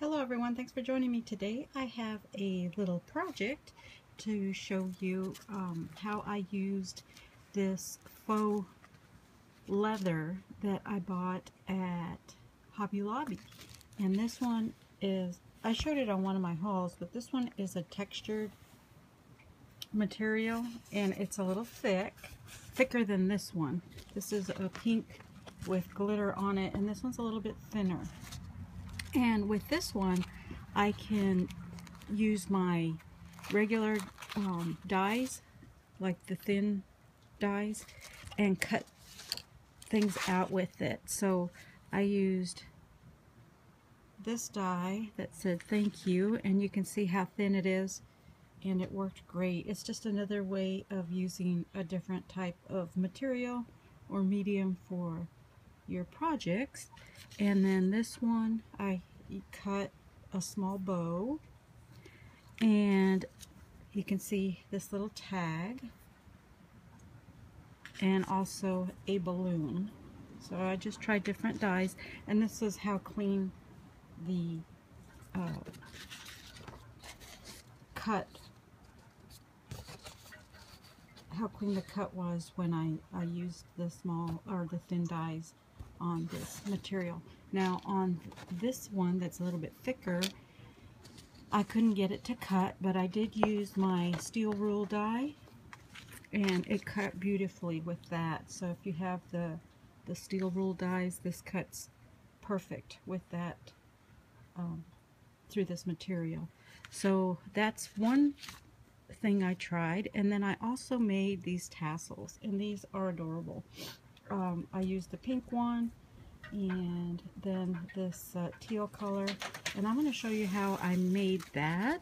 Hello everyone, thanks for joining me today. I have a little project to show you um, how I used this faux leather that I bought at Hobby Lobby. And this one is, I showed it on one of my hauls, but this one is a textured material and it's a little thick, thicker than this one. This is a pink with glitter on it and this one's a little bit thinner. And with this one, I can use my regular um, dies, like the thin dies, and cut things out with it. So I used this die that said thank you, and you can see how thin it is, and it worked great. It's just another way of using a different type of material or medium for your projects. And then this one, I cut a small bow. And you can see this little tag. And also a balloon. So I just tried different dies. And this is how clean the uh, cut how clean the cut was when I, I used the small or the thin dies on this material. Now on this one that's a little bit thicker, I couldn't get it to cut, but I did use my steel rule die and it cut beautifully with that. So if you have the, the steel rule dies, this cuts perfect with that um, through this material. So that's one thing I tried. And then I also made these tassels, and these are adorable um, I used the pink one and then this uh, teal color. And I'm going to show you how I made that.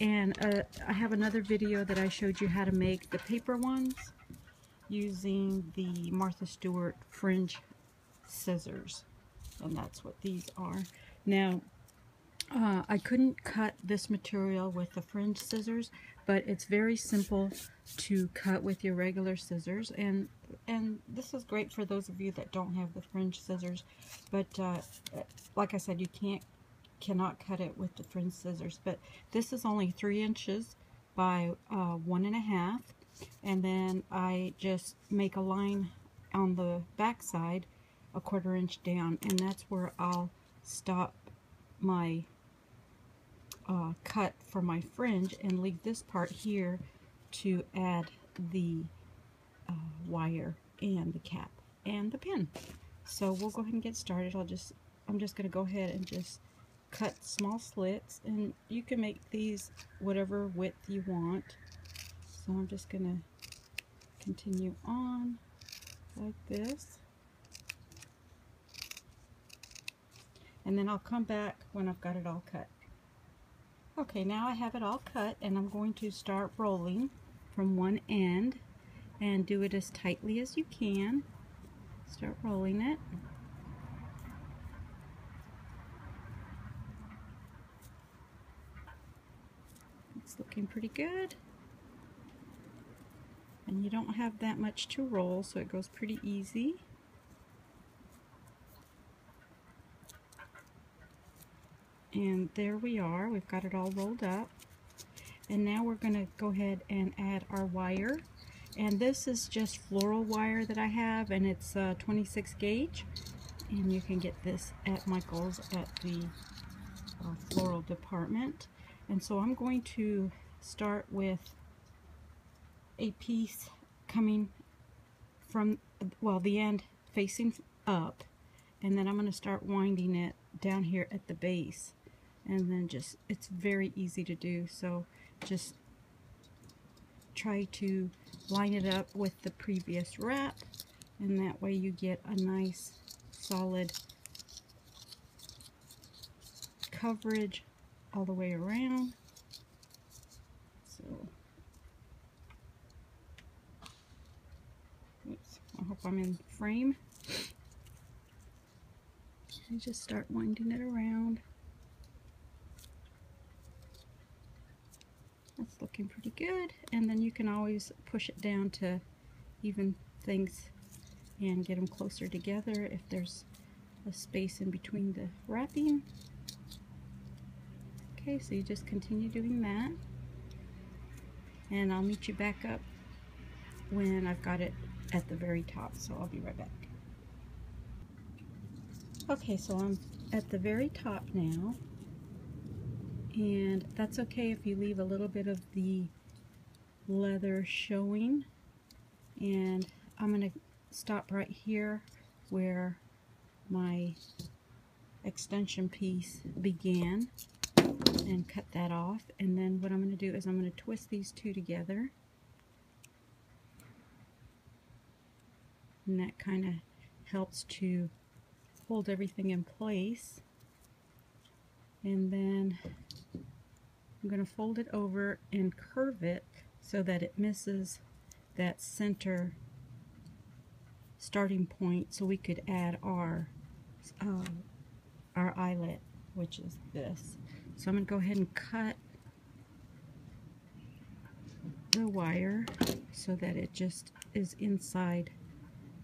And uh, I have another video that I showed you how to make the paper ones using the Martha Stewart fringe scissors. And that's what these are. Now uh, I couldn't cut this material with the fringe scissors but it's very simple to cut with your regular scissors. And and this is great for those of you that don't have the fringe scissors but uh, like I said you can't cannot cut it with the fringe scissors but this is only three inches by uh, one and a half and then I just make a line on the back side a quarter inch down and that's where I'll stop my uh, cut for my fringe and leave this part here to add the wire and the cap and the pin. So we'll go ahead and get started. I'll just, I'm just going to go ahead and just cut small slits and you can make these whatever width you want. So I'm just going to continue on like this. And then I'll come back when I've got it all cut. Okay, now I have it all cut and I'm going to start rolling from one end and do it as tightly as you can. Start rolling it. It's looking pretty good. And you don't have that much to roll, so it goes pretty easy. And there we are. We've got it all rolled up. And now we're going to go ahead and add our wire. And this is just floral wire that I have, and it's uh, 26 gauge. And you can get this at Michael's at the uh, floral department. And so I'm going to start with a piece coming from, well, the end facing up. And then I'm going to start winding it down here at the base and then just it's very easy to do so just try to line it up with the previous wrap and that way you get a nice solid coverage all the way around. So oops, I hope I'm in frame. And just start winding it around That's looking pretty good. And then you can always push it down to even things and get them closer together if there's a space in between the wrapping. Okay, so you just continue doing that. And I'll meet you back up when I've got it at the very top, so I'll be right back. Okay, so I'm at the very top now, and that's okay if you leave a little bit of the leather showing, and I'm going to stop right here where my extension piece began and cut that off. And then what I'm going to do is I'm going to twist these two together. And that kind of helps to hold everything in place and then I'm going to fold it over and curve it so that it misses that center starting point so we could add our uh, our eyelet which is this so I'm going to go ahead and cut the wire so that it just is inside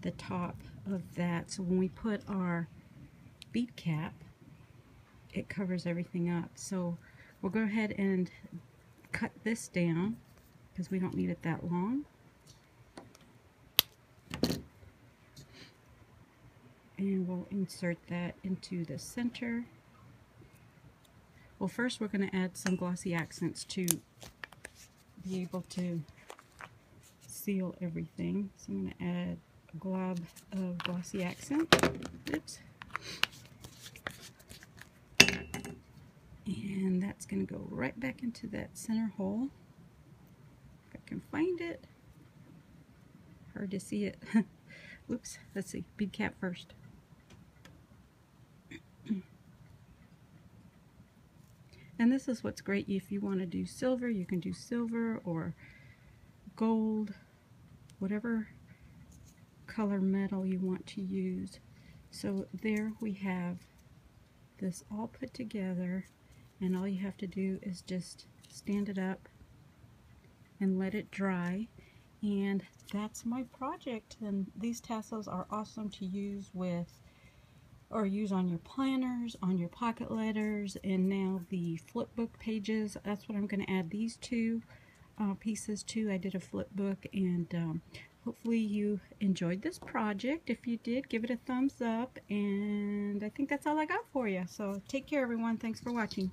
the top of that. So when we put our bead cap, it covers everything up. So we'll go ahead and cut this down because we don't need it that long. And we'll insert that into the center. Well, first we're going to add some glossy accents to be able to seal everything. So I'm going to add a glob of glossy accent. Oops. And that's going to go right back into that center hole. If I can find it. Hard to see it. Oops. Let's see. Bead cap first. And this is what's great if you want to do silver, you can do silver or gold, whatever color metal you want to use. So there we have this all put together and all you have to do is just stand it up and let it dry and that's my project and these tassels are awesome to use with or use on your planners, on your pocket letters, and now the flip book pages. That's what I'm going to add these two uh, pieces to. I did a flip book, and um, hopefully you enjoyed this project. If you did, give it a thumbs up, and I think that's all I got for you. So take care, everyone. Thanks for watching.